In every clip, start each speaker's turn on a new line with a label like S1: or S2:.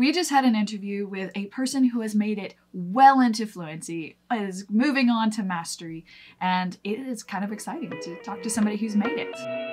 S1: We just had an interview with a person who has made it well into fluency, is moving on to mastery, and it is kind of exciting to talk to somebody who's made it.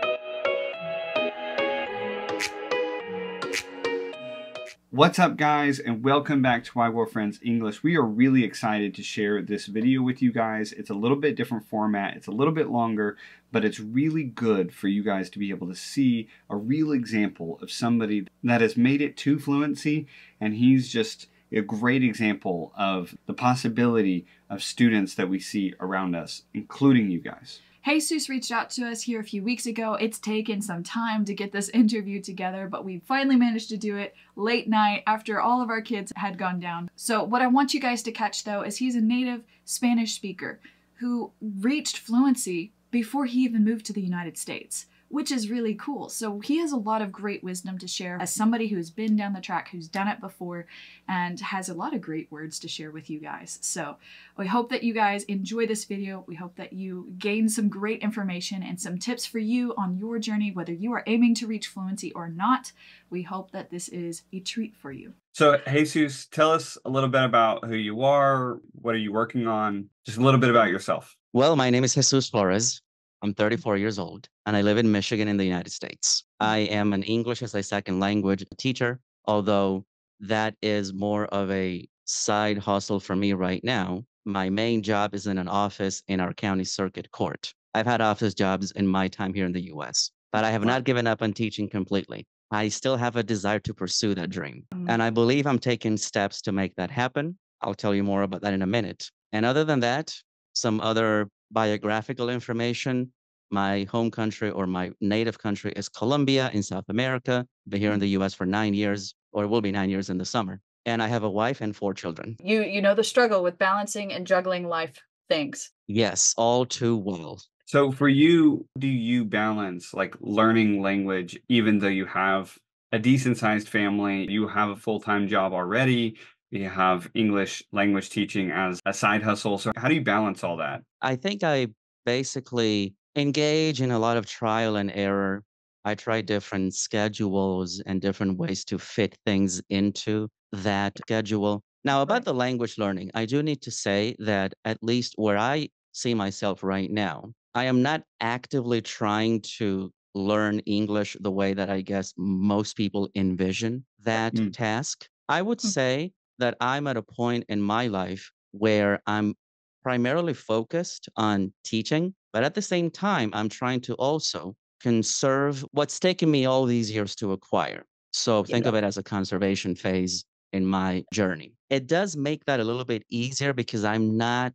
S2: What's up guys and welcome back to WaiGuo Friends English. We are really excited to share this video with you guys. It's a little bit different format, it's a little bit longer, but it's really good for you guys to be able to see a real example of somebody that has made it to fluency and he's just a great example of the possibility of students that we see around us, including you guys.
S1: Jesus reached out to us here a few weeks ago. It's taken some time to get this interview together, but we finally managed to do it late night after all of our kids had gone down. So, what I want you guys to catch though is he's a native Spanish speaker who reached fluency before he even moved to the United States which is really cool. So he has a lot of great wisdom to share as somebody who's been down the track, who's done it before, and has a lot of great words to share with you guys. So we hope that you guys enjoy this video. We hope that you gain some great information and some tips for you on your journey, whether you are aiming to reach fluency or not. We hope that this is a treat for you.
S2: So, Jesus, tell us a little bit about who you are. What are you working on? Just a little bit about yourself.
S3: Well, my name is Jesus Flores. I'm 34 years old and I live in Michigan in the United States. I am an English as a second language teacher, although that is more of a side hustle for me right now. My main job is in an office in our county circuit court. I've had office jobs in my time here in the US, but I have not given up on teaching completely. I still have a desire to pursue that dream. Mm-hmm. And I believe I'm taking steps to make that happen. I'll tell you more about that in a minute. And other than that, some other biographical information. My home country or my native country is Colombia in South America. Been here in mm-hmm. the US for nine years, or it will be nine years in the summer. And I have a wife and four children.
S1: You you know the struggle with balancing and juggling life things.
S3: Yes, all too well.
S2: So for you, do you balance like learning language even though you have a decent sized family, you have a full-time job already, you have English language teaching as a side hustle. So, how do you balance all that?
S3: I think I basically engage in a lot of trial and error. I try different schedules and different ways to fit things into that schedule. Now, about the language learning, I do need to say that at least where I see myself right now, I am not actively trying to learn English the way that I guess most people envision that mm. task. I would mm. say that I'm at a point in my life where I'm primarily focused on teaching, but at the same time, I'm trying to also conserve what's taken me all these years to acquire. So think yeah. of it as a conservation phase in my journey. It does make that a little bit easier because I'm not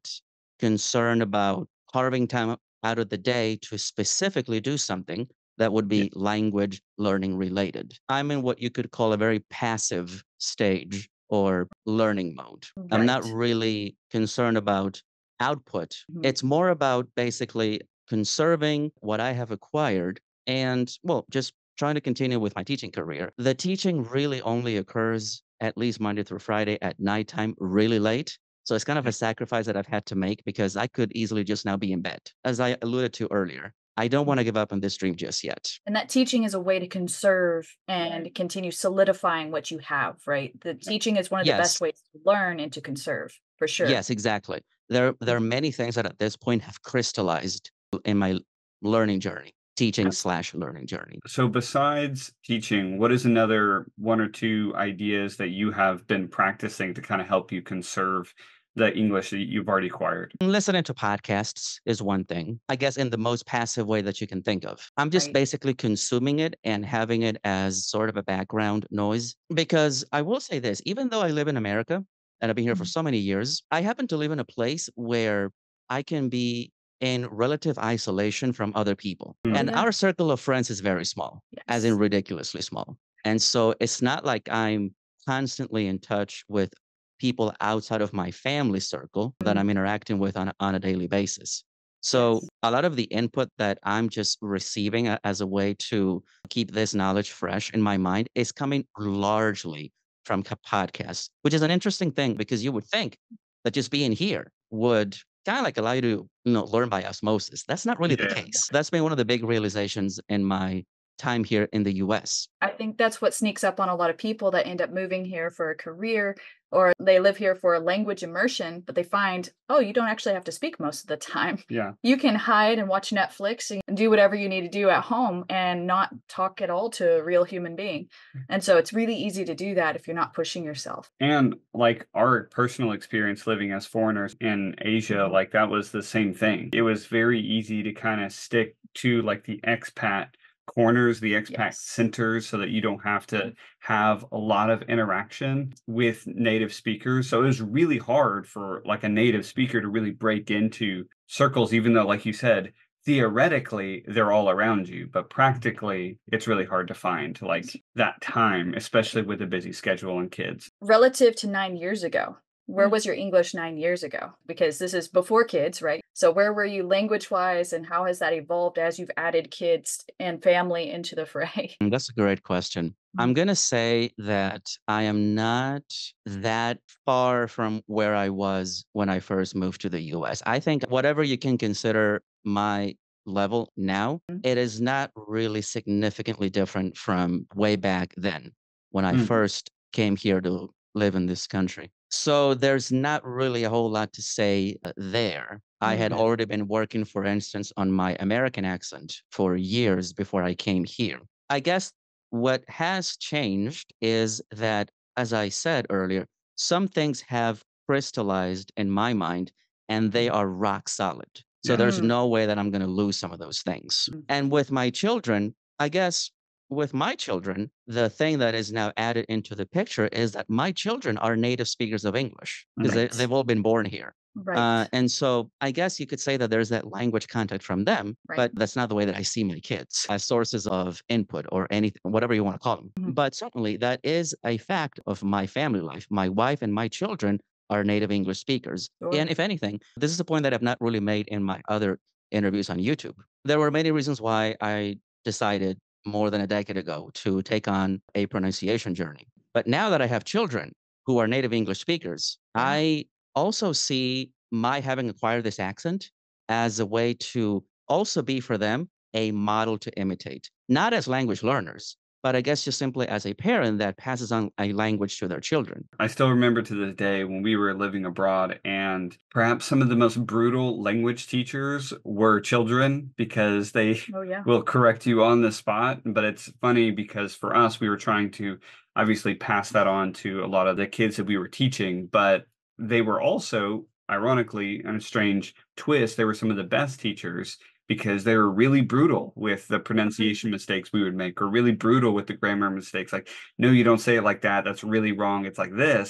S3: concerned about carving time out of the day to specifically do something that would be yeah. language learning related. I'm in what you could call a very passive stage or learning mode. Right. I'm not really concerned about output. Mm-hmm. It's more about basically conserving what I have acquired and, well, just trying to continue with my teaching career. The teaching really only occurs at least Monday through Friday at nighttime, really late. So it's kind of a sacrifice that I've had to make because I could easily just now be in bed, as I alluded to earlier. I don't want to give up on this dream just yet.
S1: And that teaching is a way to conserve and continue solidifying what you have, right? The teaching is one of yes. the best ways to learn and to conserve, for sure.
S3: Yes, exactly. There, there are mm-hmm. many things that at this point have crystallized in my learning journey, teaching slash learning journey.
S2: So, besides teaching, what is another one or two ideas that you have been practicing to kind of help you conserve the English that you've already acquired?
S3: Listening to podcasts is one thing, I guess, in the most passive way that you can think of. I'm just right. basically consuming it and having it as sort of a background noise. Because I will say this even though I live in America and I've been here for mm-hmm. so many years, I happen to live in a place where I can be in relative isolation from other people. Mm-hmm. And our circle of friends is very small, yes. as in ridiculously small. And so it's not like I'm constantly in touch with people outside of my family circle mm-hmm. that I'm interacting with on, on a daily basis. So yes. a lot of the input that I'm just receiving as a way to keep this knowledge fresh in my mind is coming largely from podcasts, which is an interesting thing because you would think that just being here would kind of like allow you to you know learn by osmosis. That's not really yeah. the case. That's been one of the big realizations in my time here in the US.
S1: I think that's what sneaks up on a lot of people that end up moving here for a career or they live here for language immersion, but they find, oh, you don't actually have to speak most of the time.
S2: Yeah.
S1: You can hide and watch Netflix and do whatever you need to do at home and not talk at all to a real human being. Mm. And so it's really easy to do that if you're not pushing yourself.
S2: And like our personal experience living as foreigners in Asia, mm-hmm. like that was the same thing. It was very easy to kind of stick to like the expat corners, the expat
S1: Yes.
S2: centers, so that you don't have to have a lot of interaction with native speakers. So it was really hard for like a native speaker to really break into circles, even though, like you said, theoretically they're all around you, but practically it's really hard to find like that time, especially with a busy schedule and kids.
S1: Relative to nine years ago, where
S3: Mm.
S1: was your English nine years ago? Because this is before kids, right? So where were you language wise and how has that evolved as you've added kids and family into the fray?
S3: Mm, That's a great question. I'm going to say that I am not that far from where I was when I first moved to the US. I think whatever you can consider my level now,
S1: Mhm.
S3: it is not really significantly different from way back then when I
S2: Mm.
S3: first came here to live in this country. So there's not really a whole lot to say uh, there. I had
S1: Mhm.
S3: already been working, for instance, on my American accent for years before I came here. I guess what has changed is that, as I said earlier, some things have crystallized in my mind and they are rock solid. So
S2: Yeah.
S3: there's
S1: Mm.
S3: no way that I'm going to lose some of those things.
S1: Mm.
S3: And with my children, I guess with my children, the thing that is now added into the picture is that my children are native speakers of English because
S1: Right.
S3: they, they've all been born here.
S1: Right.
S3: Uh, and so I guess you could say that there's that language contact from them,
S1: Right.
S3: but that's not the way that I see my kids as sources of input or anything, whatever you want to call them.
S1: Mhm.
S3: But certainly that is a fact of my family life. My wife and my children are native English speakers.
S1: Sure.
S3: And if anything, this is a point that I've not really made in my other interviews on YouTube. There were many reasons why I decided more than a decade ago to take on a pronunciation journey. But now that I have children who are native English speakers,
S1: Yeah.
S3: I also see my having acquired this accent as a way to also be for them a model to imitate, not as language learners, but I guess just simply as a parent that passes on a language to their children.
S2: I still remember to this day when we were living abroad, and perhaps some of the most brutal language teachers were children because they
S1: oh yeah.
S2: will correct you on the spot. But it's funny because for us, we were trying to obviously pass that on to a lot of the kids that we were teaching, but they were also, ironically, on a strange twist, they were some of the best teachers because they were really brutal with the pronunciation mistakes we would make or really brutal with the grammar mistakes like no you don't say it like that. That's really wrong. It's like this.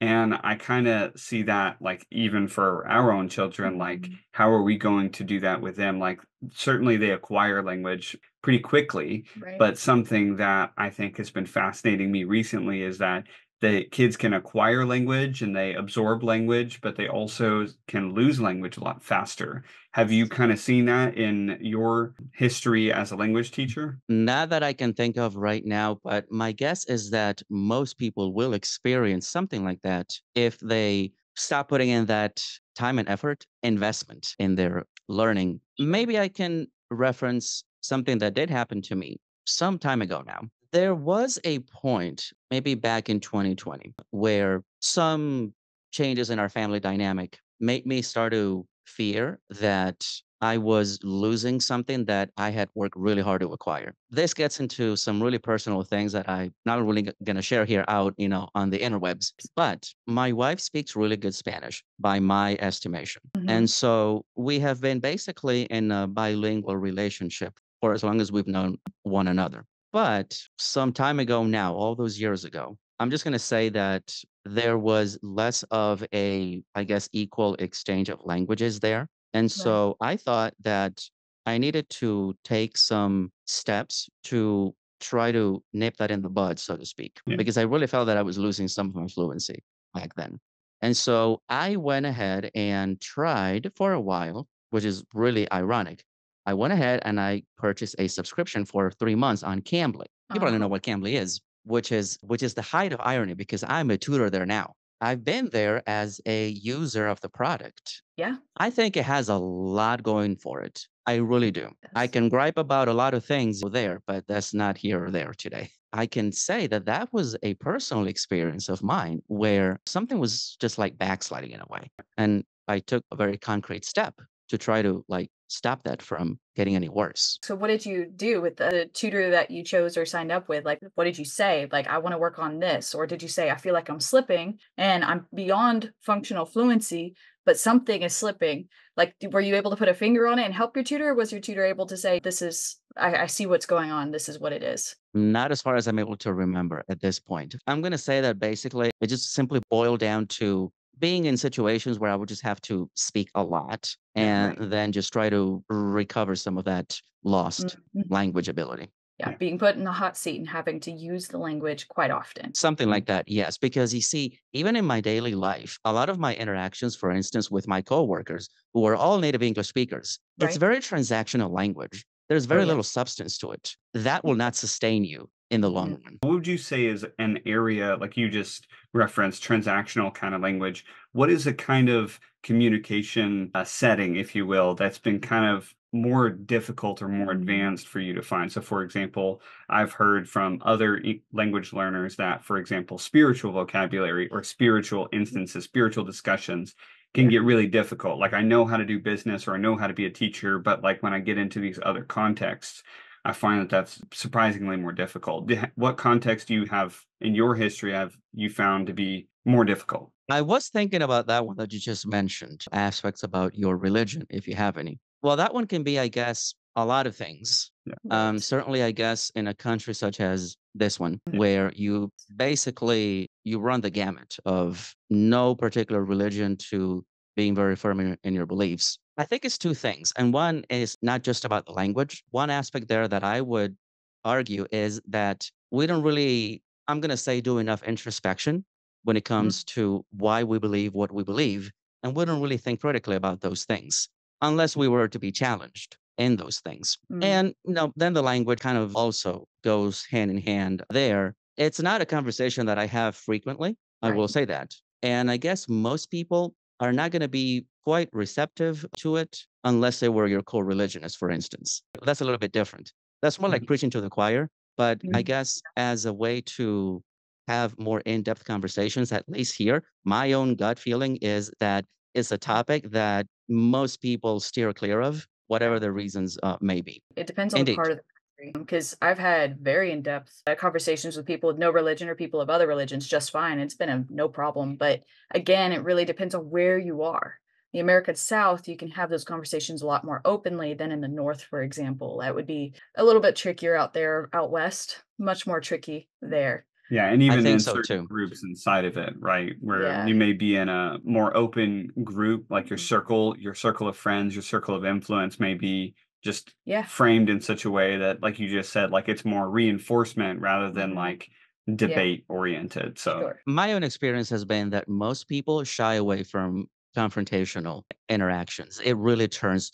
S2: And i kind of see that like even for our own children like
S1: Mhm.
S2: how are we going to do that with them? Like certainly they acquire language pretty quickly
S1: Right.
S2: but something that i think has been fascinating me recently is that the kids can acquire language and they absorb language but they also can lose language a lot faster have you kind of seen that in your history as a language teacher
S3: Not that I can think of right now, but my guess is that most people will experience something like that if they stop putting in that time and effort investment in their learning. Maybe I can reference something that did happen to me some time ago now. There was a point, maybe back in 2020, where some changes in our family dynamic made me start to fear that I was losing something that I had worked really hard to acquire. This gets into some really personal things that I'm not really going to share here out, you know, on the interwebs. But my wife speaks really good Spanish by my estimation.
S1: Mhm.
S3: And so we have been basically in a bilingual relationship for as long as we've known one another. But some time ago now, all those years ago, I'm just going to say that there was less of a, I guess, equal exchange of languages there. And so I thought that I needed to take some steps to try to nip that in the bud, so to speak,
S2: Yeah.
S3: because I really felt that I was losing some of my fluency back then. And so I went ahead and tried for a while, which is really ironic. I went ahead and I purchased a subscription for three months on Cambly. People don't oh. know
S1: Oh.
S3: what Cambly is, which is which is the height of irony because I'm a tutor there now. I've been there as a user of the product.
S1: Yeah.
S3: I think it has a lot going for it. I really do. I can gripe about a lot of things there, but that's not here or there today. I can say that that was a personal experience of mine where something was just like backsliding in a way. And I took a very concrete step to try to like stop that from getting any worse.
S1: So what did you do with the tutor that you chose or signed up with? Like what did you say? Like I want to work on this or did you say I feel like I'm slipping and I'm beyond functional fluency but something is slipping? Like were you able to put a finger on it and help your tutor or was your tutor able to say this is I, I see what's going on this is what it is?
S3: Not as far as I'm able to remember at this point. I'm going to say that basically it just simply boiled down to being in situations where I would just have to speak a lot and
S1: right.
S3: then just try to recover some of that lost
S1: Mhm.
S3: language ability.
S1: Yeah, being put in the hot seat and having to use the language quite often.
S3: Something like that, yes. Because you see, even in my daily life, a lot of my interactions, for instance, with my coworkers who are all native English speakers, it's very transactional language. There's
S1: Oh
S3: very
S1: yeah.
S3: little substance to it. That will not sustain you in the long run.
S2: What would you say is an area like you just referenced transactional kind of language? What is a kind of communication uh, setting, if you will, that's been kind of more difficult or more
S1: Mhm.
S2: advanced for you to find? So, for example, I've heard from other e- language learners that, for example, spiritual vocabulary or spiritual instances, spiritual discussions can get really difficult. Like, I know how to do business or I know how to be a teacher, but like when I get into these other contexts, I find that that's surprisingly more difficult. What context do you have in your history have you found to be more difficult?
S3: I was thinking about that one that you just mentioned, aspects about your religion, if you have any. Well, that one can be, I guess, a lot of things. Um, certainly, I guess, in a country such as this one,
S2: Yeah.
S3: where you basically you run the gamut of no particular religion to being very firm in, in your beliefs. I think it's two things, and one is not just about the language. One aspect there that I would argue is that we don't really, I'm going to say, do enough introspection when it
S1: Mhm.
S3: comes to why we believe what we believe, and we don't really think critically about those things unless we were to be challenged in those things.
S1: Mm.
S3: And you know, then the language kind of also goes hand in hand there. It's not a conversation that I have frequently. I will say that. And I guess most people are not going to be quite receptive to it unless they were your co-religionist, for instance. That's a little bit different. That's more like
S2: Mhm.
S3: preaching to the choir. But I
S1: Mhm.
S3: guess as a way to have more in-depth conversations, at least here, my own gut feeling is that it's a topic that most people steer clear of, whatever the reasons uh, may be.
S1: It depends on the part of the. Because I've had very in depth uh, conversations with people with no religion or people of other religions just fine. It's been a no problem. But again, it really depends on where you are. The American South, you can have those conversations a lot more openly than in the North, for example. That would be a little bit trickier out there, out West, much more tricky there.
S2: Yeah, and even in
S3: so
S2: certain
S3: too.
S2: groups inside of it, right? Where
S1: Yeah.
S2: you may be in a more open group, like your circle, your circle of friends, your circle of influence may be just
S1: Yeah.
S2: framed in such a way that, like you just said, like it's more reinforcement rather than
S1: Mhm.
S2: like debate oriented. So,
S1: Sure.
S3: My own experience has been that most people shy away from confrontational interactions. It really turns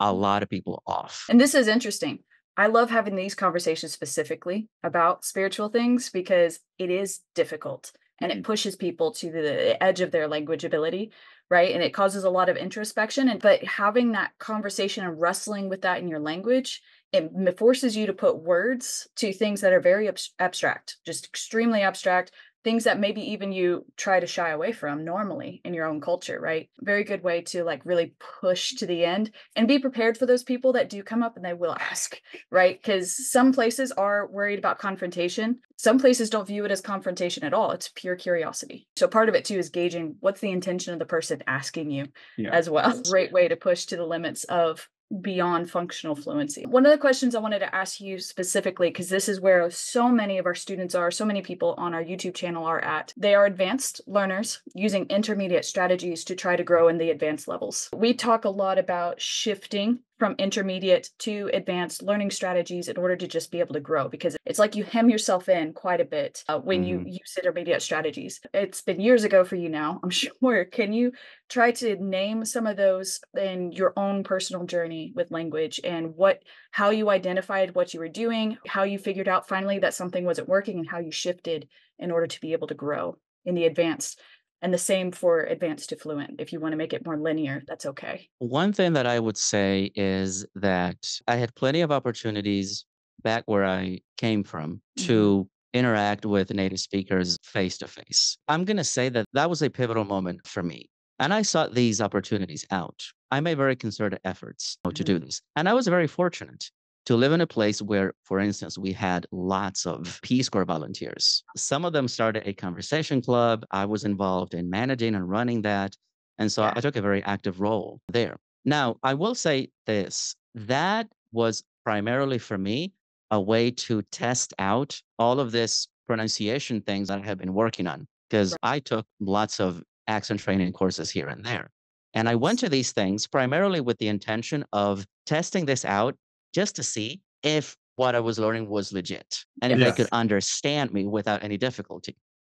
S3: a lot of people off.
S1: And this is interesting. I love having these conversations specifically about spiritual things because it is difficult and it
S2: Mm.
S1: pushes people to the edge of their language ability, right? And it causes a lot of introspection. And but having that conversation and wrestling with that in your language, it forces you to put words to things that are very abstract, just extremely abstract, things that maybe even you try to shy away from normally in your own culture, right? Very good way to like really push to the end and be prepared for those people that do come up and they will ask, right? Because some places are worried about confrontation. Some places don't view it as confrontation at all. It's pure curiosity. So part of it too is gauging what's the intention of the person asking you
S2: yeah.
S1: as well. Great way to push to the limits of beyond functional fluency. One of the questions I wanted to ask you specifically, because this is where so many of our students are, so many people on our YouTube channel are at, they are advanced learners using intermediate strategies to try to grow in the advanced levels. We talk a lot about shifting from intermediate to advanced learning strategies in order to just be able to grow because it's like you hem yourself in quite a bit uh, when you use intermediate strategies. It's been years ago for you now, I'm sure. Can you try to name some of those in your own personal journey with language and what how you identified what you were doing, how you figured out finally that something wasn't working and how you shifted in order to be able to grow in the advanced And the same for advanced to fluent. If you want to make it more linear, that's okay.
S3: One thing that I would say is that I had plenty of opportunities back where I came from
S1: Mhm.
S3: to interact with native speakers face to face. I'm going to say that that was a pivotal moment for me. And I sought these opportunities out. I made very concerted efforts to do this. And I was very fortunate to live in a place where, for instance, we had lots of Peace Corps volunteers. Some of them started a conversation club. I was involved in managing and running that. And so
S1: Yeah.
S3: I took a very active role there. Now, I will say this that was primarily for me a way to test out all of this pronunciation things that I have been working on because I took lots of accent training courses here and there. And I went to these things primarily with the intention of testing this out just to see if what I was learning was legit and if they could understand me without any difficulty.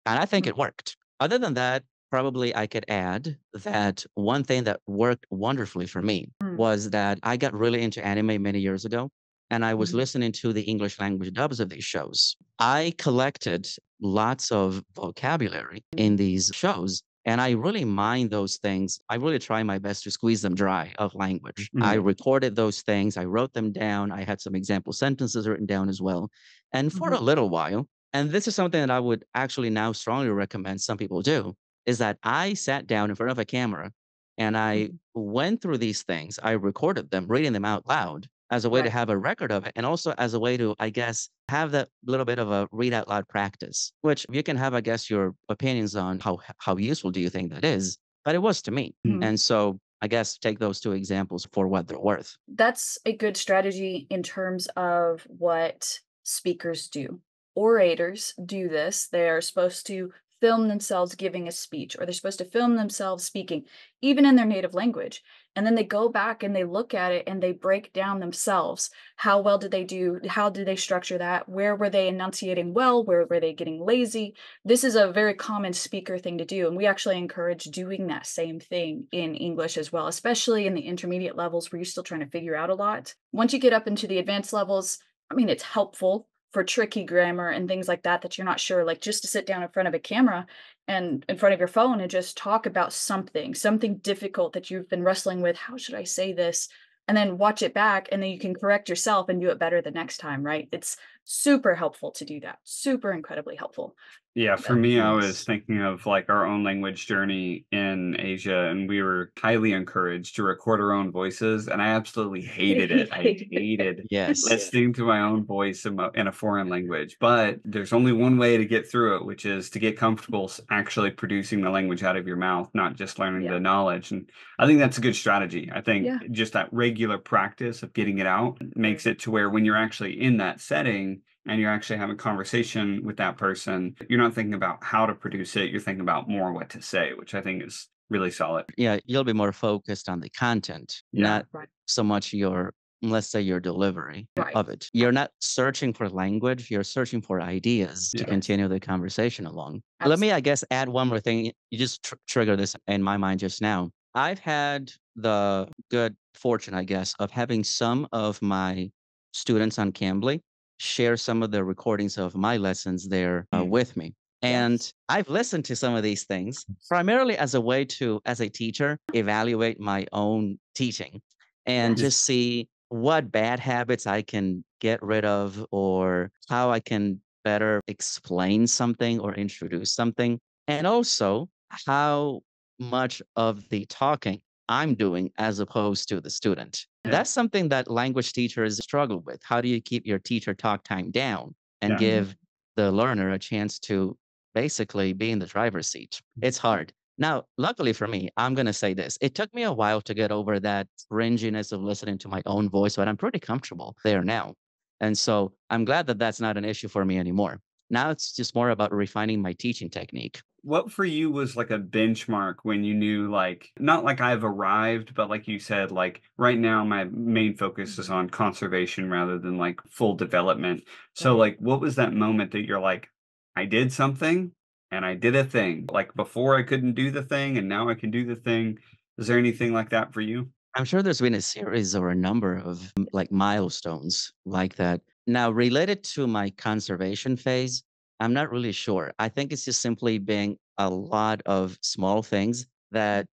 S3: And I think it worked. Other than that, probably I could add that one thing that worked wonderfully for me
S1: Mm.
S3: was that I got really into anime many years ago and I was
S1: Mhm.
S3: listening to the English language dubs of these shows. I collected lots of vocabulary in these shows and I really mined those things. I really try my best to squeeze them dry of language. I mm-hmm. recorded those things, I wrote them down, I had some example sentences written down as well. And for mm-hmm. a little while, and this is something that I would actually now strongly recommend some people do, is that I sat down in front of a camera and I mm-hmm. went through these things. I recorded them, reading them out loud as a way to have a record of it, and also as a way to, I guess, have that little bit of a read out loud practice, which you can have, I guess, your opinions on how how useful do you think that is. But it was to me.
S1: Mhm.
S3: And so I guess take those two examples for what they're worth.
S1: That's a good strategy in terms of what speakers do. Orators do this. They are supposed to film themselves giving a speech, or they're supposed to film themselves speaking, even in their native language. And then they go back and they look at it and they break down themselves. How well did they do? How did they structure that? Where were they enunciating well? Where were they getting lazy? This is a very common speaker thing to do. And we actually encourage doing that same thing in English as well, especially in the intermediate levels where you're still trying to figure out a lot. Once you get up into the advanced levels, I mean, it's helpful for tricky grammar and things like that that you're not sure like just to sit down in front of a camera and in front of your phone and just talk about something something difficult that you've been wrestling with how should i say this? and then watch it back and then you can correct yourself and do it better the next time right? It's super helpful to do that super incredibly helpful
S2: Yeah, for me, I was thinking of like our own language journey in Asia, and we were highly encouraged to record our own voices, and I absolutely hated it. I hated
S3: Yes.
S2: listening to my own voice in, mo- in a foreign language. But there's only one way to get through it, which is to get mm-hmm. comfortable actually producing the language out of your mouth, not just learning
S1: Yeah.
S2: the knowledge. And I think that's a good strategy. I think
S1: Yeah.
S2: just that regular practice of getting it out makes it to where when you're actually in that setting, and you're actually having a conversation with that person, you're not thinking about how to produce it, you're thinking about more what to say, which I think is really solid.
S3: Yeah, you'll be more focused on the content,
S2: Yeah.
S3: not
S1: Right.
S3: so much your, let's say, your delivery
S1: Right.
S3: of it. You're not searching for language, you're searching for ideas to continue the conversation along. Let me, I guess, add one more thing. You just tr- trigger this in my mind just now. I've had the good fortune, I guess, of having some of my students on Cambly share some of the recordings of my lessons there uh,
S2: Mm.
S3: with me. And. I've listened to some of these things primarily as a way to, as a teacher, evaluate my own teaching and just see what bad habits I can get rid of or how I can better explain something or introduce something. And also how much of the talking I'm doing as opposed to the student.
S2: Yeah.
S3: That's something that language teachers struggle with. How do you keep your teacher talk time down and
S2: Yeah.
S3: give the learner a chance to basically be in the driver's seat? Mm. It's hard. Now, luckily for me, I'm going to say this. It took me a while to get over that cringiness of listening to my own voice, but I'm pretty comfortable there now. And so I'm glad that that's not an issue for me anymore. Now it's just more about refining my teaching technique.
S2: What for you was like a benchmark when you knew, like, not like I've arrived, but like you said, like right now, my main focus is mm-hmm. on conservation rather than like full development. So, like, what was that moment that you're like, I did something and I did a thing? Like, before I couldn't do the thing and now I can do the thing. Is there anything like that for you?
S3: I'm sure there's been a series or a number of like milestones like that. Now, related to my conservation phase, I'm not really sure. I think it's just simply being a lot of small things that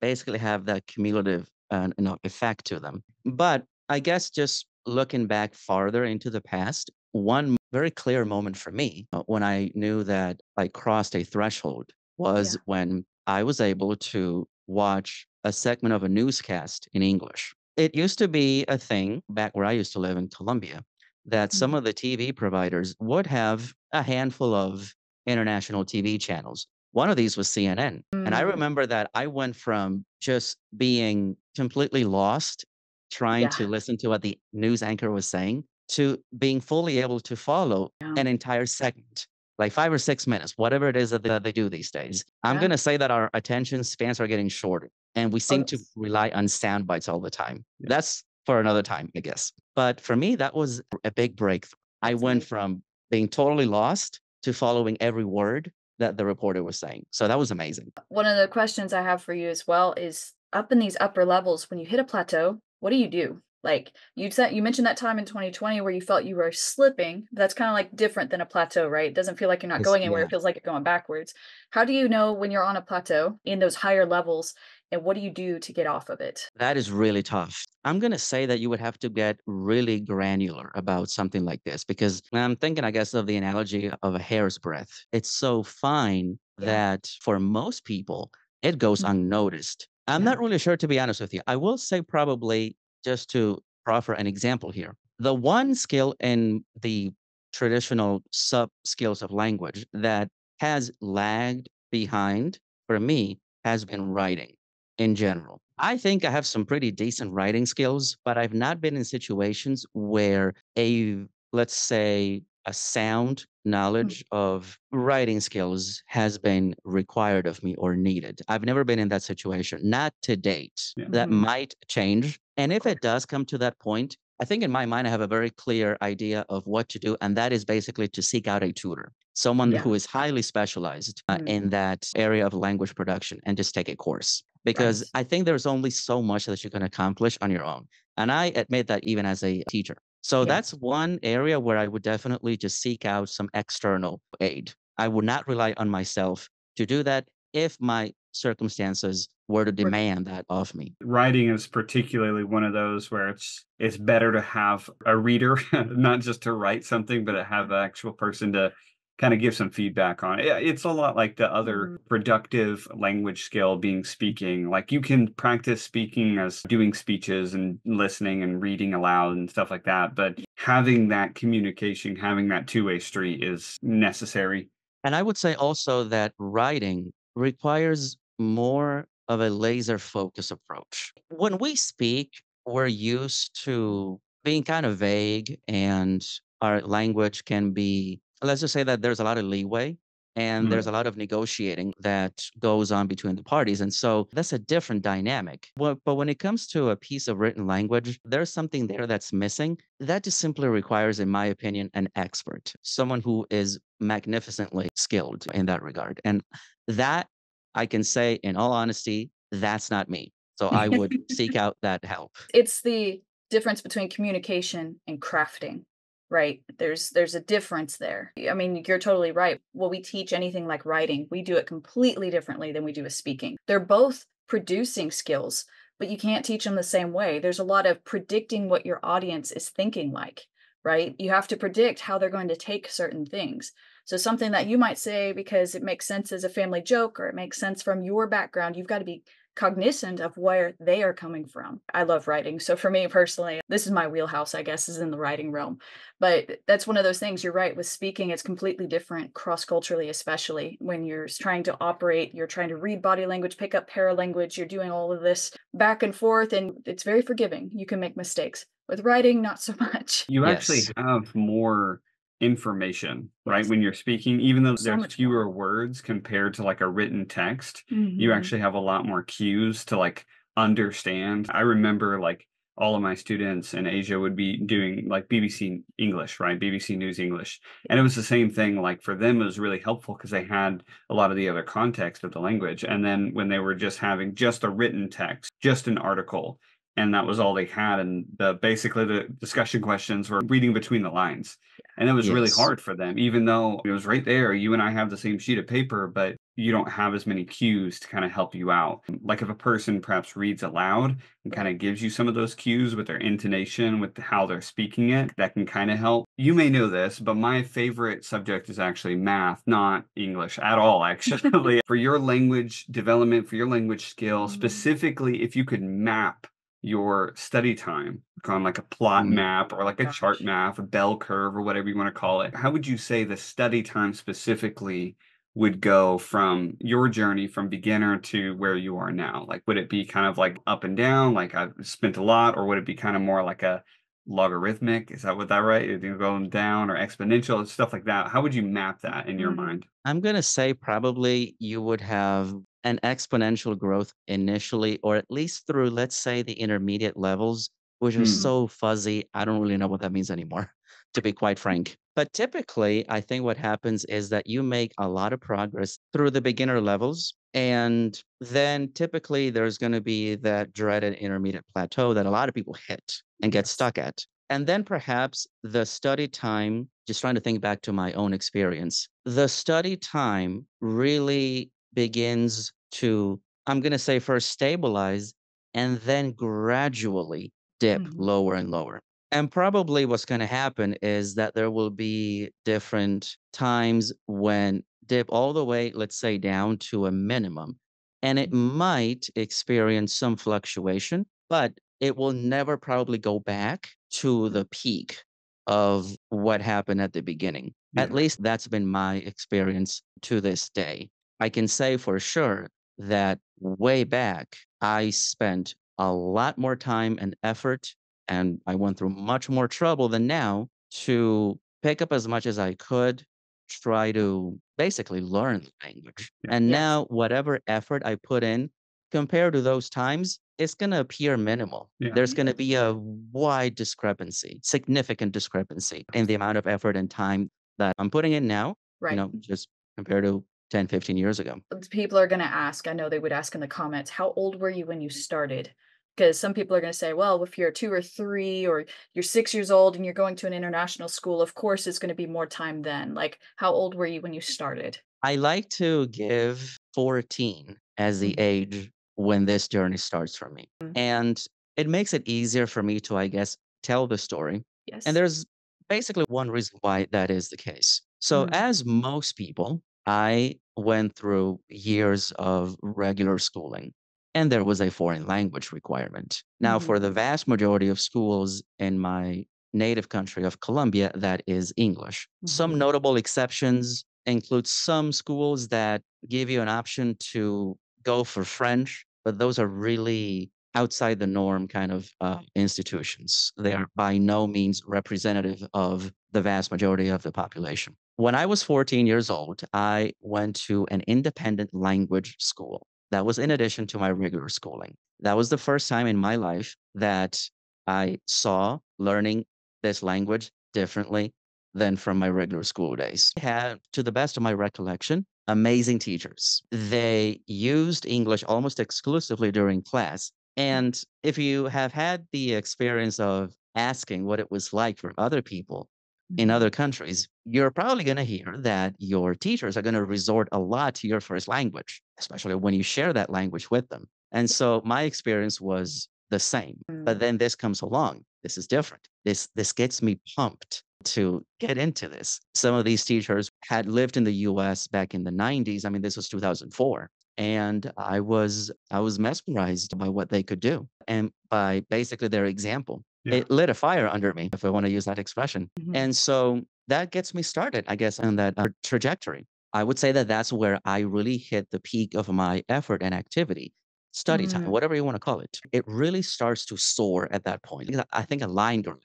S3: basically have that cumulative uh, you know, effect to them. But I guess just looking back farther into the past, one very clear moment for me uh, when I knew that I crossed a threshold was
S1: Yeah.
S3: when I was able to watch a segment of a newscast in English. It used to be a thing back where I used to live in Colombia that some
S1: Mhm.
S3: of the TV providers would have a handful of international TV channels. One of these was CNN. And I
S1: Mm,
S3: remember that I went from just being completely lost trying to listen to what the news anchor was saying to being fully able to follow
S1: Yeah.
S3: an entire segment, like five or six minutes, whatever it is that they, they do these days. I'm going to say that our attention spans are getting shorter and we
S1: Oh,
S3: seem to rely on sound bites all the time.
S2: Yeah.
S3: That's for another time, I guess. But for me, that was a big breakthrough. I went from being totally lost to following every word that the reporter was saying. So that was amazing.
S1: Uh, one of the questions I have for you as well is up in these upper levels, when you hit a plateau, what do you do? Like you said, you mentioned that time in 2020 where you felt you were slipping. That's kind of like different than a plateau, right? It doesn't feel like you're not
S3: It's,
S1: going anywhere.
S3: yeah.
S1: It feels like you're going backwards. How do you know when you're on a plateau in those higher levels? And what do you do to get off of it?
S3: That is really tough. I'm going to say that you would have to get really granular about something like this because I'm thinking, I guess, of the analogy of a hair's breadth. It's so fine
S1: Yeah.
S3: that for most people, it goes
S1: Mhm.
S3: unnoticed. I'm
S1: Yeah.
S3: not really sure, to be honest with you. I will say, probably just to proffer an example here, the one skill in the traditional sub skills of language that has lagged behind for me has been writing in general. I think I have some pretty decent writing skills, but I've not been in situations where a, let's say, a sound
S1: Mm,
S3: knowledge of writing skills has been required of me or needed. I've never been in that situation, not to date.
S2: Yeah.
S3: That
S1: mhm,
S3: might change. And if it does come to that point, I think in my mind, I have a very clear idea of what to do. And that is basically to seek out a tutor, someone
S1: Yeah.
S3: who is highly specialized uh,
S1: Mm,
S3: in that area of language production and just take a course because
S1: Right.
S3: I think there's only so much that you can accomplish on your own. And I admit that even as a teacher. So
S1: Yeah.
S3: that's one area where I would definitely just seek out some external aid. I would not rely on myself to do that if my circumstances were to demand that of me.
S2: Writing is particularly one of those where it's it's better to have a reader, not just to write something, but to have an actual person to kind of give some feedback on it. It's a lot like the other
S1: Mhm.
S2: productive language skill being speaking. Like you can practice speaking as doing speeches and listening and reading aloud and stuff like that, but having that communication, having that two-way street is necessary.
S3: And I would say also that writing requires more of a laser focus approach. When we speak, we're used to being kind of vague and our language can be, let's just say that there's a lot of leeway and there's
S1: mhm,
S3: a lot of negotiating that goes on between the parties. And so that's a different dynamic. But, but when it comes to a piece of written language, there's something there that's missing. That just simply requires, in my opinion, an expert, someone who is magnificently skilled in that regard. And that I can say, in all honesty, that's not me. So I would seek out that help.
S1: It's the difference between communication and crafting, right? There's there's a difference there. I mean, you're totally right. When we teach anything like writing, we do it completely differently than we do with speaking. They're both producing skills, but you can't teach them the same way. There's a lot of predicting what your audience is thinking like, right? You have to predict how they're going to take certain things. So something that you might say because it makes sense as a family joke or it makes sense from your background, you've got to be cognizant of where they are coming from. I love writing. So for me personally, this is my wheelhouse, I guess, is in the writing realm. But that's one of those things you're right with speaking, it's completely different cross culturally, especially when you're trying to operate, you're trying to read body language, pick up paralanguage, you're doing all of this back and forth, and it's very forgiving. You can make mistakes. With writing, not so much.
S2: You actually have more information, right? When you're speaking, even though
S1: So
S2: there's fewer
S1: more.
S2: words compared to like a written text, you
S1: Mhm.
S2: actually have a lot more cues to like understand. I remember like all of my students in Asia would be doing like BBC English, right? BBC News English. And it was the same thing. Like for them, it was really helpful because they had a lot of the other context of the language. And then when they were just having just a written text, just an article, and that was all they had. And the basically the discussion questions were reading between the lines. And it was really hard for them, even though it was right there. You and I have the same sheet of paper, but you don't have as many cues to kind of help you out. Like if a person perhaps reads aloud and kind of gives you some of those cues with their intonation, with how they're speaking it, that can kind of help. You may know this, but my favorite subject is actually math, not English at all, actually. for your language development, for your language skill, mm-hmm. specifically if you could map your study time on like a plot mm. map or like a chart map, a bell curve or whatever you want to call it. How would you say the study time specifically would go from your journey from beginner to where you are now? Like, would it be kind of like up and down, like I've spent a lot, or would it be kind of more like a logarithmic? Is that what that right? Is it going down or exponential stuff like that? How would you map that in your mm-hmm. mind?
S3: I'm gonna say probably you would have an exponential growth initially, or at least through, let's say, the intermediate levels, which are mm. so fuzzy. I don't really know what that means anymore, to be quite frank. But typically, I think what happens is that you make a lot of progress through the beginner levels. And then typically there's going to be that dreaded intermediate plateau that a lot of people hit and get stuck at. And then perhaps the study time, just trying to think back to my own experience, the study time really begins to, I'm going to say, first stabilize and then gradually dip mm-hmm. lower and lower. And probably what's going to happen is that there will be different times when dip all the way, let's say, down to a minimum. And it mm-hmm. might experience some fluctuation, but it will never probably go back to the peak of what happened at the beginning. Yeah. At least that's been my experience to this day. I can say for sure that way back, I spent a lot more time and effort, and I went through much more trouble than now to pick up as much as I could, try to basically learn the language. And yes. now, whatever effort I put in compared to those times, it's going to appear minimal. Yeah. There's going to be a wide discrepancy, significant discrepancy in the amount of effort and time that I'm putting in now. Right. You know, just compared to 10, 15 years ago.
S1: People are going to ask, I know they would ask in the comments, how old were you when you started? Because some people are going to say, well, if you're two or three or you're six years old and you're going to an international school, of course it's going to be more time then. Like, how old were you when you started?
S3: I like to give 14 as the mm-hmm. age when this journey starts for me. Mm-hmm. And it makes it easier for me to, I guess, tell the story. Yes. And there's basically one reason why that is the case. So, mm-hmm. as most people, I went through years of regular schooling and there was a foreign language requirement. Now, mm-hmm. for the vast majority of schools in my native country of Colombia, that is English. Mm-hmm. Some notable exceptions include some schools that give you an option to go for French, but those are really outside the norm kind of uh, institutions. They are by no means representative of the vast majority of the population. When I was 14 years old, I went to an independent language school. That was in addition to my regular schooling. That was the first time in my life that I saw learning this language differently than from my regular school days. I had, to the best of my recollection, amazing teachers. They used English almost exclusively during class. And if you have had the experience of asking what it was like for other people, in mm-hmm. other countries, you're probably going to hear that your teachers are going to resort a lot to your first language, especially when you share that language with them. And so my experience was the same. But mm. then this comes along. This is different. This this gets me pumped to get into this. Some of these teachers had lived in the US back in the 90s. I mean, this was 2004 and i was i was mesmerized by what they could do and by basically their example yeah. it lit a fire under me, if I want to use that expression. Mm-hmm. And so that gets me started, I guess, on that uh, trajectory. I would say that that's where I really hit the peak of my effort and activity, study mm-hmm. time, whatever you want to call it. It really starts to soar at that point. I think a line graph,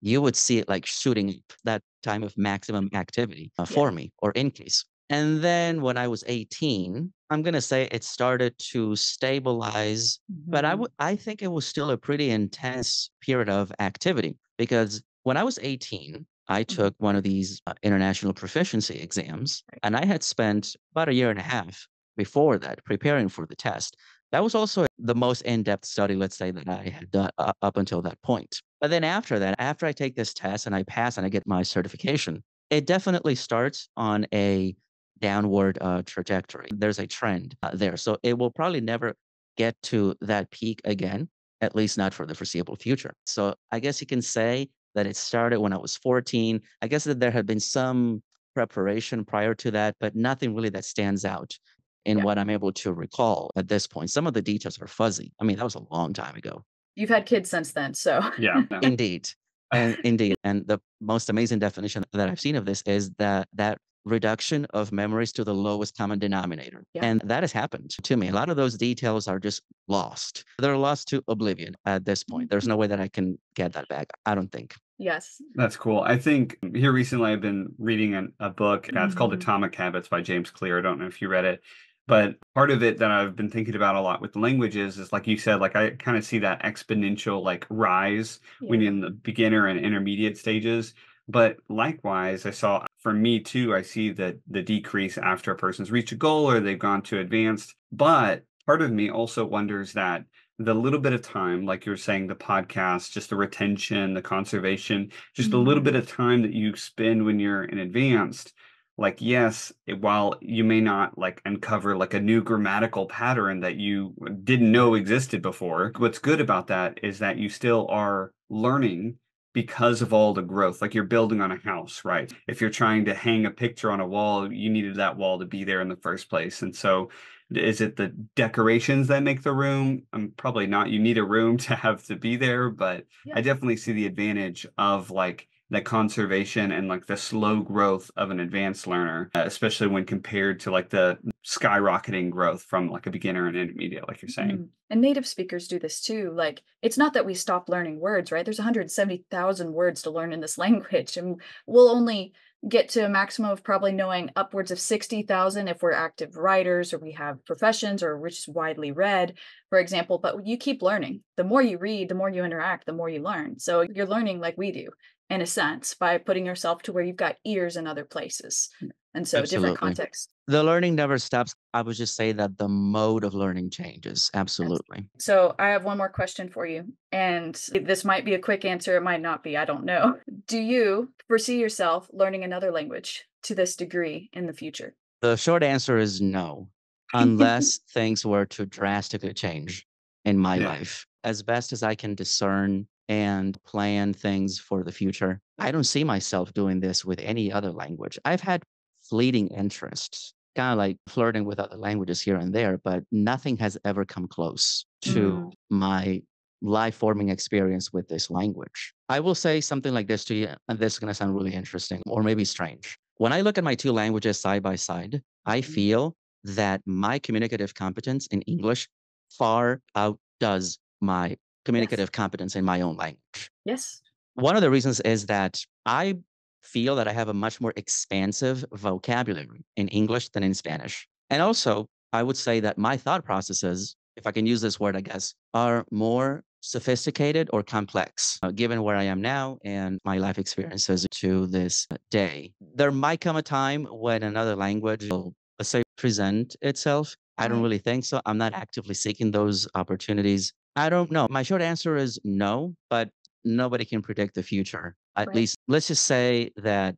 S3: you would see it like shooting that time of maximum activity uh, for me or increase. And then when I was 18, I'm going to say it started to stabilize, but I mm-hmm. would I think it was still a pretty intense period of activity because when I was 18, I mm-hmm. took one of these uh, international proficiency exams and I had spent about a year and a half before that preparing for the test. That was also the most in-depth study, let's say, that I had done uh, up until that point. But then after that, after I take this test and I pass and I get my certification, it definitely starts on a downward uh, trajectory. There's a trend uh, there. So it will probably never get to that peak again, at least not for the foreseeable future. So I guess you can say that it started when I was 14. I guess that there had been some preparation prior to that, but nothing really that stands out in
S1: Yeah.
S3: what I'm able to recall at this point. Some of the details are fuzzy. I mean, that was a long time ago.
S1: You've had kids since then, so
S2: Yeah. no.
S3: Indeed. And indeed. And the most amazing definition that I've seen of this is that that reduction of memories to the lowest common denominator.
S1: Yeah.
S3: And that has happened to me. A lot of those details are just lost. They're lost to oblivion at this point. There's no way that I can get that back. I don't think.
S1: yes.
S2: That's cool. I think here recently I've been reading an, a book. uh, It's called
S1: Mhm.
S2: Atomic Habits by James Clear. I don't know if you read it, but part of it that I've been thinking about a lot with the languages is like you said, like I kind of see that exponential like rise when
S1: Yeah.
S2: you're in the beginner and intermediate stages. But likewise, I saw for me too, I see that the decrease after a person's reached a goal or they've gone to advanced. But part of me also wonders that the little bit of time, like you were saying, the podcast, just the retention, the conservation, just a little bit mm-hmm. of time that you spend when you're in advanced, like yes, while you may not like uncover like a new grammatical pattern that you didn't know existed before, what's good about that is that you still are learning because of all the growth. Like you're building on a house, right? If you're trying to hang a picture on a wall, you needed that wall to be there in the first place. And so is it the decorations that make the room? Um, probably not. You need a room to have to be there, but
S1: Yeah.
S2: I definitely see the advantage of like the conservation and like the slow growth of an advanced learner, uh, especially when compared to like the skyrocketing growth from like a beginner and intermediate, like you're saying.
S1: Mm. And native speakers do this too. Like, it's not that we stop learning words, right? There's 170,000 words to learn in this language, and we'll only get to a maximum of probably knowing upwards of 60,000 if we're active writers or we have professions or we're just widely read, for example. But you keep learning. The more you read, the more you interact, the more you learn. So you're learning like we do, in a sense, by putting yourself to where you've got ears in other places. Mm, and so different
S3: Absolutely.
S1: contexts.
S3: The learning never stops. I would just say that the mode of learning changes. Absolutely.
S1: So I have one more question for you. And this might be a quick answer, it might not be, I don't know. Do you foresee yourself learning another language to this degree in the future?
S3: The short answer is no, unless things were to drastically change in my
S2: Yeah.
S3: life. As best as I can discern and plan things for the future, I don't see myself doing this with any other language. I've had fleeting interests, kind of like flirting with other languages here and there, but nothing has ever come close to my life forming experience with this language. I will say something like this to you, and this is going to sound really interesting or maybe strange. When I look at my two languages side by side, I
S1: Mhm.
S3: feel that my communicative competence in English far outdoes my communicative competence in my own language.
S1: Yes.
S3: One of the reasons is that I feel that I have a much more expansive vocabulary in English than in Spanish. And also, I would say that my thought processes, if I can use this word, I guess, are more sophisticated or complex, uh, given where I am now and my life experiences to this day. There might come a time when another language will, let's say, present itself. I don't really think so. I'm not actively seeking those opportunities. I don't know. My short answer is no, but nobody can predict the future. At
S1: Right.
S3: least, let's just say that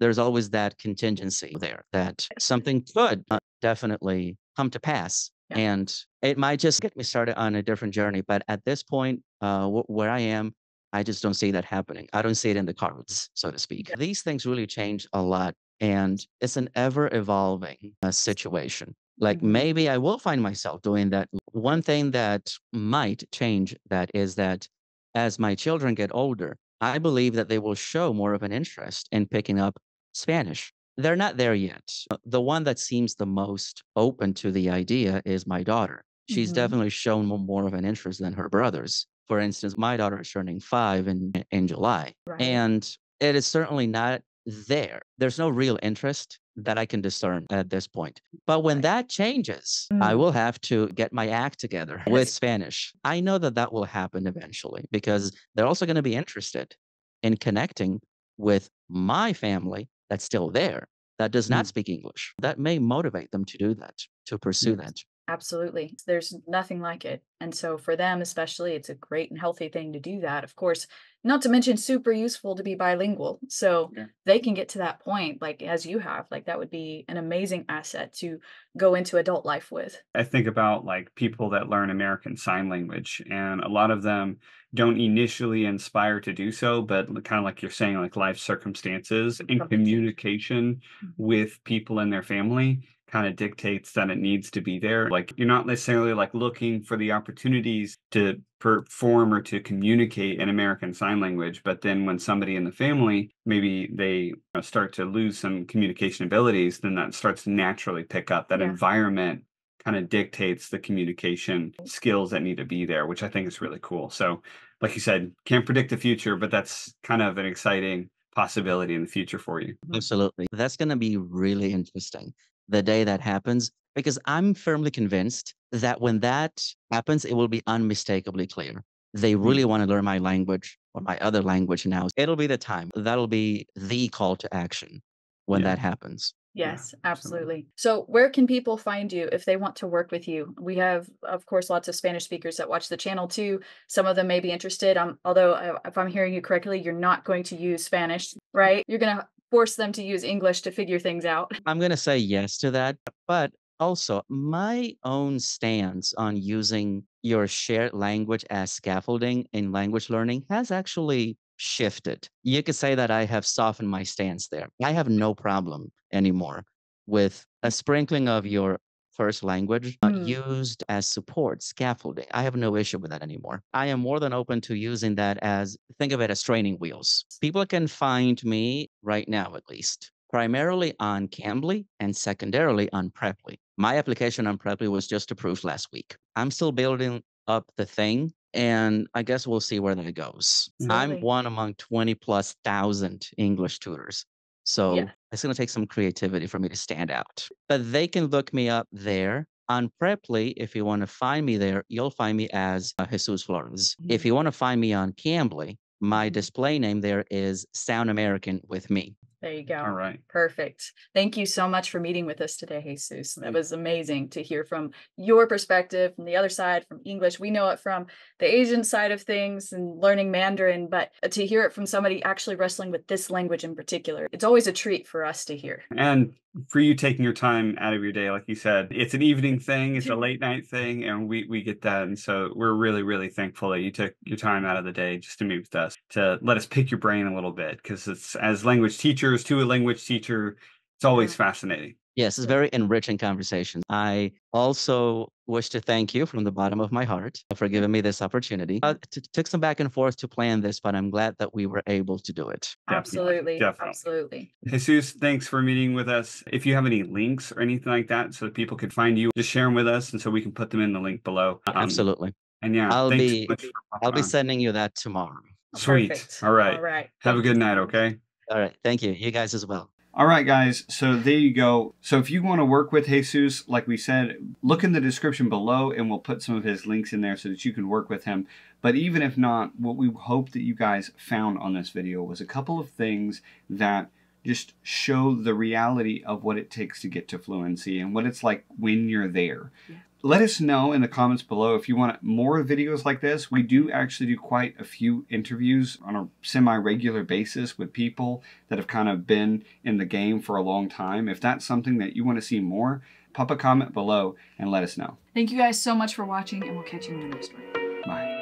S3: there's always that contingency there that something could uh, definitely come to pass.
S1: Yeah.
S3: And it might just get me started on a different journey. But at this point, uh, wh- where I am, I just don't see that happening. I don't see it in the cards, so to speak. These things really change a lot. And it's an ever evolving uh, situation. Like
S1: Mhm.
S3: maybe I will find myself doing that. One thing that might change that is that as my children get older, I believe that they will show more of an interest in picking up Spanish. They're not there yet. Uh, The one that seems the most open to the idea is my daughter. She's
S1: Mhm.
S3: definitely shown more of an interest than her brothers. For instance, my daughter is turning five in, in July,
S1: Right.
S3: and it is certainly not there. There's no real interest that I can discern at this point. But when that changes, I
S1: Mm.
S3: will have to get my act together with Spanish. I know that that will happen eventually because they're also going to be interested in connecting with my family that's still there that does not
S2: Mm.
S3: speak English. That may motivate them to do that, to pursue
S2: Yes.
S3: that.
S1: Absolutely. There's nothing like it. And so for them, especially, it's a great and healthy thing to do that. Of course, not to mention super useful to be bilingual. So
S2: Yeah.
S1: they can get to that point, like as you have, like that would be an amazing asset to go into adult life with.
S2: I think about like people that learn American Sign Language, and a lot of them don't initially inspire to do so, but kind of like you're saying, like life circumstances and communication
S1: Mhm.
S2: with people in their family kind of dictates that it needs to be there. Like you're not necessarily like looking for the opportunities to perform or to communicate in American Sign Language, but then when somebody in the family maybe they you know, start to lose some communication abilities, then that starts to naturally pick up. That
S1: Yeah.
S2: environment kind of dictates the communication skills that need to be there, which I think is really cool. So, like you said, can't predict the future, but that's kind of an exciting possibility in the future for you.
S3: Absolutely. That's going to be really interesting the day that happens, because I'm firmly convinced that when that happens, it will be unmistakably clear. They really want to learn my language or my other language now. It'll be the time. That'll be the call to action when
S2: Yeah.
S3: that happens.
S1: Yes,
S2: absolutely.
S1: So, where can people find you if they want to work with you? We have, of course, lots of Spanish speakers that watch the channel too. Some of them may be interested. Um, although, uh, if I'm hearing you correctly, you're not going to use Spanish, right? You're going to force them to use English to figure things out.
S3: I'm going to say yes to that. But also, my own stance on using your shared language as scaffolding in language learning has actually shifted. You could say that I have softened my stance there. I have no problem anymore with a sprinkling of your first language uh,
S1: Hmm.
S3: used as support, scaffolding. I have no issue with that anymore. I am more than open to using that as, think of it as training wheels. People can find me right now, at least, primarily on Cambly and secondarily on Preply. My application on Preply was just approved last week. I'm still building up the thing, and I guess we'll see where that goes. I'm one among 20 plus thousand English tutors. So
S1: Yeah.
S3: it's going to take some creativity for me to stand out. But they can look me up there. On Preply, if you want to find me there, you'll find me as uh, Jesus Flores. If
S1: Mhm.
S3: you want to find me on Cambly, my display name there is Sound American with me.
S1: There you go.
S2: All right.
S1: Perfect. Thank you so much for meeting with us today, Jesus. That was amazing to hear from your perspective, from the other side, from English. We know it from the Asian side of things and learning Mandarin, but to hear it from somebody actually wrestling with this language in particular, it's always a treat for us to hear.
S2: And for you taking your time out of your day, like you said, it's an evening thing, it's a late night thing, and we we get that. And so we're really, really thankful that you took your time out of the day just to meet with us, to let us pick your brain a little bit, because it's as language teachers to a language teacher, it's always
S1: Yeah.
S2: fascinating.
S3: Yes, it's
S1: Yeah.
S3: very enriching conversation. I also wish to thank you from the bottom of my heart for giving me this opportunity. Uh, t- took some back and forth to plan this, but I'm glad that we were able to do it.
S1: Absolutely.
S2: definitely.
S1: Absolutely.
S2: Jesus, thanks for meeting with us. If you have any links or anything like that, so that people could find you, just share them with us, and so we can put them in the link below. Um,
S3: Absolutely.
S2: And yeah,
S3: I'll
S2: thanks so
S3: be- I'll be
S2: on.
S3: sending you that tomorrow.
S2: Sweet.
S1: Perfect.
S2: All right.
S1: All right.
S2: Have a good night. Okay.
S3: All right. Thank you. You guys as well.
S2: All right, guys. So there you go. So if you want to work with Jesus, like we said, look in the description below and we'll put some of his links in there so that you can work with him. But even if not, what we hope that you guys found on this video was a couple of things that just show the reality of what it takes to get to fluency and what it's like when you're there.
S1: Yeah.
S2: Let us know in the comments below if you want more videos like this. We do actually do quite a few interviews on a semi regular basis with people that have kind of been in the game for a long time. If that's something that you want to see more, pop a comment below and let us know.
S1: Thank you guys so much for watching, and we'll catch you in the next one.
S2: Bye.